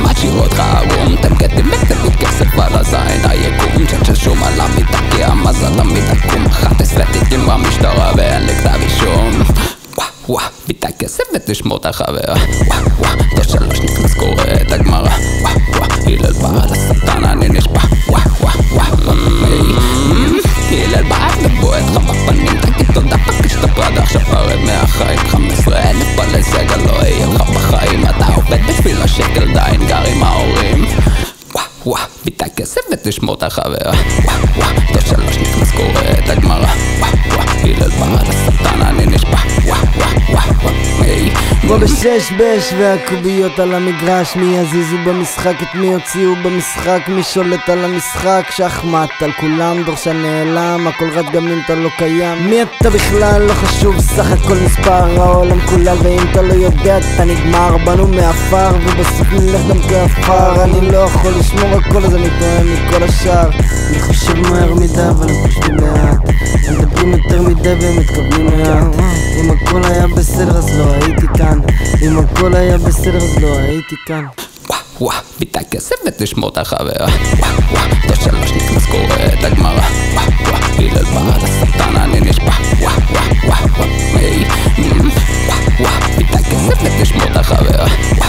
Matschi rot ra, um dem Kette mit dem Gut gibst du sein וואו ביטה כסף ותשמור את החבר וואו וואו תו שלוש נכנס קורא את הגמרא. וואו וואו הלל בעל השטן אני נשבע. וואו וואו וואו הלל בעל ובועט לך בפנים תגיד תודה פקיש את הפרד עכשיו פרד מהחיים. 15 אלף בעלי סגל לא יהיה לך בחיים. אתה עובד בשביל השקל דיין גר עם ההורים. וואו וואו ביטה כסף ותשמור את החבר וואו וואו תו שלוש נכנס קורא את כמו בשש בש והקוביות על המגרש מי יזיזו במשחק את מי יוציאו במשחק מי שולט על המשחק שחמט על כולם דורשן נעלם הכל רץ גם אם אתה לא קיים. מי אתה בכלל? לא חשוב סך הכל מספר העולם כולל ואם אתה לא יודע אתה נגמר באנו מעפר ובסוף נלך גם כעפר. אני לא יכול לשמור הכל אז אני טועה מכל השאר. אני חושב מהר מדי אבל הם חושבים לאט מדברים יותר מדי והם מתכוונים לאט אם הכל היה בסדר אז לא הייתי כאן. אם הכל היה בסדר אז לא הייתי כאן. וואה, ביטה כספת לשמור את החבר. וואה, וואה, לא תשלשניק משכורת הגמרא וואו וואו הלל בעד השטן אני נשבע וואו וואו וואו וואו וואו וואו וואו וואו החבר.